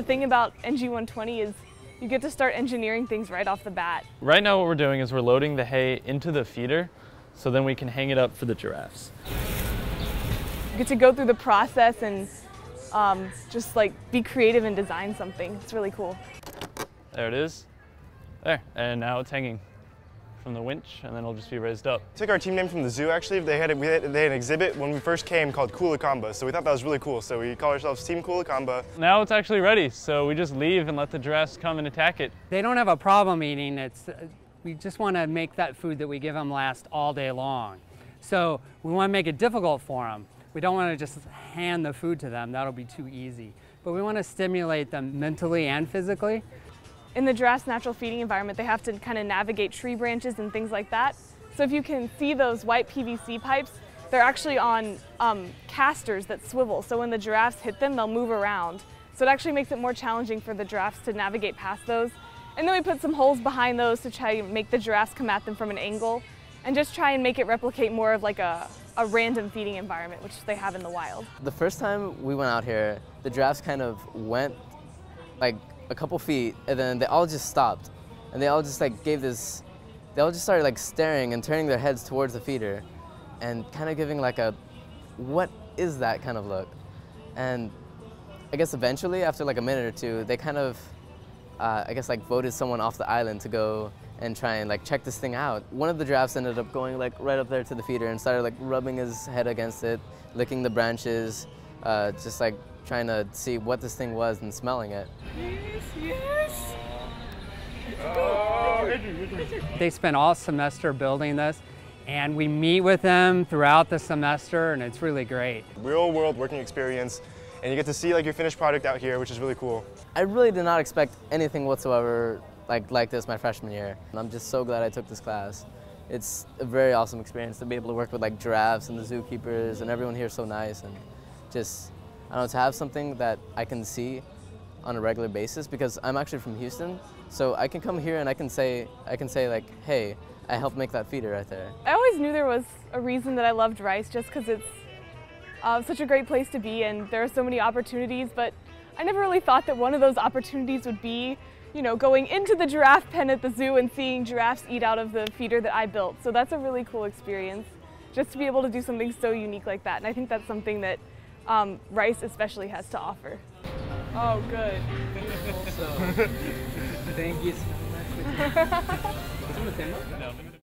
the thing about ENGI 120 is you get to start engineering things right off the bat. Right now what we're doing is we're loading the hay into the feeder so then we can hang it up for the giraffes. You get to go through the process and um, just like be creative and design something. It's really cool. There it is. There, and now it's hanging from the winch and then it'll just be raised up. Took our team name from the zoo actually. They had, a, had, they had an exhibit when we first came called Kulakamba, so we thought that was really cool. So we call ourselves Team Kulakamba. Now it's actually ready, so we just leave and let the giraffes come and attack it. They don't have a problem eating. It's, uh, we just want to make that food that we give them last all day long. So we want to make it difficult for them. We don't want to just hand the food to them, that'll be too easy. But we want to stimulate them mentally and physically. In the giraffe's natural feeding environment, they have to kind of navigate tree branches and things like that. So if you can see those white PVC pipes, they're actually on um, casters that swivel. So when the giraffes hit them, they'll move around. So it actually makes it more challenging for the giraffes to navigate past those. And then we put some holes behind those to try and make the giraffes come at them from an angle and just try and make it replicate more of like a, a random feeding environment, which they have in the wild. The first time we went out here, the giraffes kind of went like a couple feet and then they all just stopped. And they all just like gave this, they all just started like staring and turning their heads towards the feeder and kind of giving like a, what is that kind of look? And I guess eventually after like a minute or two, they kind of, uh, I guess like voted someone off the island to go and try and like check this thing out. One of the giraffes ended up going like right up there to the feeder and started like rubbing his head against it, licking the branches, uh, just like trying to see what this thing was and smelling it. Yes, yes. They spent all semester building this and we meet with them throughout the semester and it's really great. Real world working experience and you get to see like your finished product out here, which is really cool. I really did not expect anything whatsoever like, like this my freshman year. And I'm just so glad I took this class. It's a very awesome experience to be able to work with like giraffes and the zookeepers and everyone here is so nice and just, I don't know, to have something that I can see on a regular basis because I'm actually from Houston. So I can come here and I can say, I can say like, hey, I helped make that feeder right there. I always knew there was a reason that I loved Rice just because it's uh, such a great place to be and there are so many opportunities, but I never really thought that one of those opportunities would be, you know, going into the giraffe pen at the zoo and seeing giraffes eat out of the feeder that I built. So that's a really cool experience, just to be able to do something so unique like that. And I think that's something that um, Rice especially has to offer. Oh, good. thank you so much.